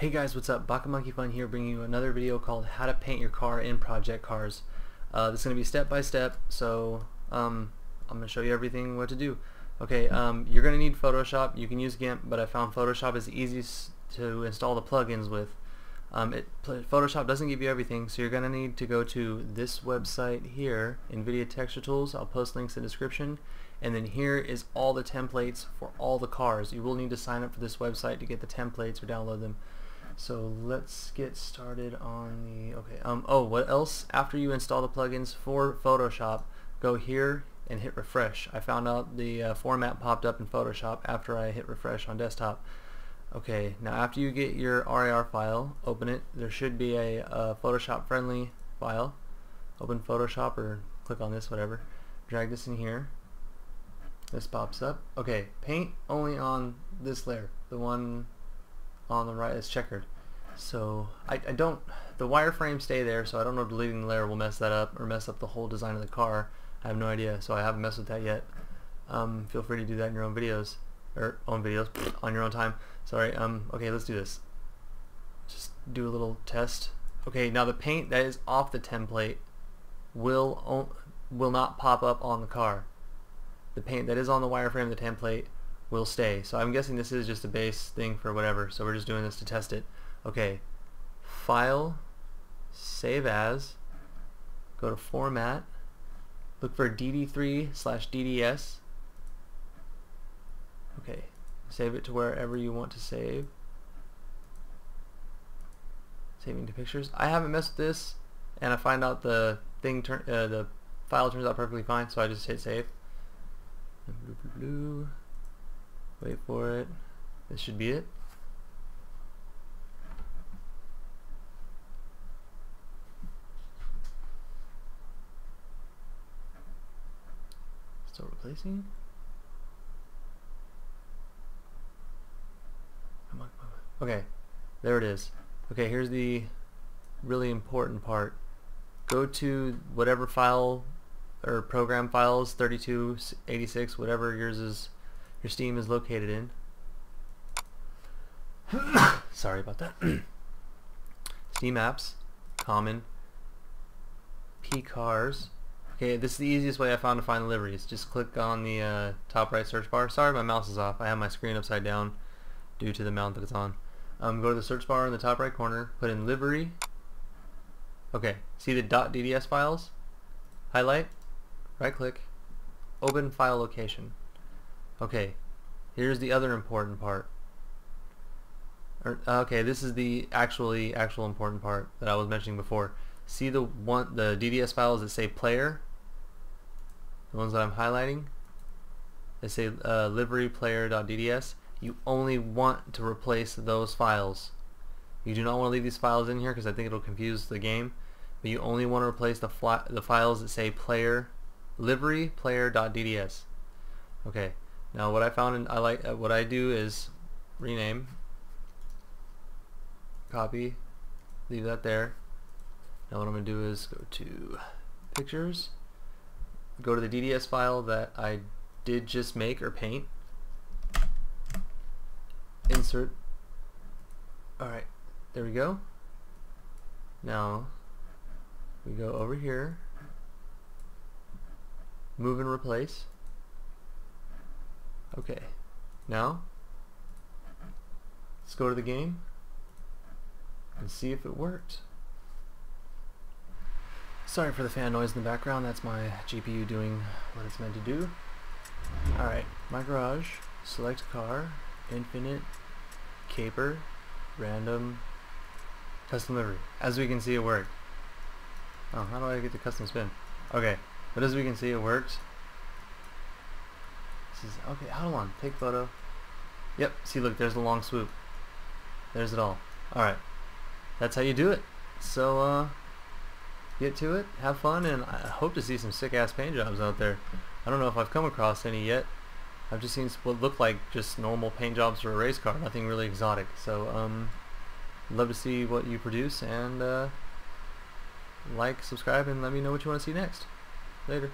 Hey guys, what's up? Baka Monkey Fun here bringing you another video called How to Paint Your Car in Project Cars. Uh, this is going to be step by step, so um, I'm going to show you everything what to do. Okay, um, you're going to need Photoshop. You can use GIMP, but I found Photoshop is easiest to install the plugins with. Um, it, Photoshop doesn't give you everything, so you're going to need to go to this website here, NVIDIA Texture Tools. I'll post links in the description. And then here is all the templates for all the cars. You will need to sign up for this website to get the templates or download them. So let's get started on the, okay, um, oh, what else? After you install the plugins for Photoshop, go here and hit refresh. I found out the uh, format popped up in Photoshop after I hit refresh on desktop. Okay, now after you get your RAR file, open it. There should be a, a Photoshop friendly file. Open Photoshop or click on this, whatever. Drag this in here. This pops up. Okay, paint only on this layer, the one on the right is checkered. So I, I don't, the wireframes stay there, so I don't know if deleting the layer will mess that up or mess up the whole design of the car. I have no idea, so I haven't messed with that yet. Um, feel free to do that in your own videos, or own videos, on your own time. Sorry, um, okay, let's do this. Just do a little test. Okay, now the paint that is off the template will will not pop up on the car. The paint that is on the wireframe the template will stay. So I'm guessing this is just a base thing for whatever. So we're just doing this to test it. Okay. File, save as, go to Format, look for D3D slash DDS. Okay. Save it to wherever you want to save. Saving to pictures. I haven't messed with this, and I find out the thing turn uh, the file turns out perfectly fine, so I just hit save. Blue, blue, blue. Wait for it. This should be it. Still replacing? Come on, come on. Okay, there it is. Okay, here's the really important part. Go to whatever file or program files, 3286, whatever yours is your Steam is located in. Sorry about that. Steam apps, common, P-cars. Okay, this is the easiest way I found to find liveries. Just click on the uh, top right search bar. Sorry, my mouse is off. I have my screen upside down due to the mount that it's on. Um, go to the search bar in the top right corner, put in livery. Okay, see the .dds files? Highlight, right click, open file location. Okay, here's the other important part. Or, okay, this is the actually actual important part that I was mentioning before. See the one the DDS files that say player, the ones that I'm highlighting. They say uh, livery player.dds. You only want to replace those files. You do not want to leave these files in here because I think it'll confuse the game. But you only want to replace the the files that say player livery player.dds. Okay. Now what I found and I like uh, what I do is rename, copy, leave that there. Now what I'm going to do is go to pictures, go to the DDS file that I did just make or paint, insert, alright, there we go. Now we go over here, move and replace, Okay, now let's go to the game and see if it worked. Sorry for the fan noise in the background, that's my GPU doing what it's meant to do. Alright, my garage, select car, infinite, caper, random, custom livery. As we can see it worked. Oh, how do I get the custom spin? Okay, but as we can see it worked. Is, okay, hold on, take photo. Yep, see look, there's the long swoop. There's it all. Alright, that's how you do it. So, uh, get to it, have fun, and I hope to see some sick-ass paint jobs out there. I don't know if I've come across any yet. I've just seen what look like just normal paint jobs for a race car, nothing really exotic. So, um, love to see what you produce, and, uh, like, subscribe, and let me know what you want to see next. Later.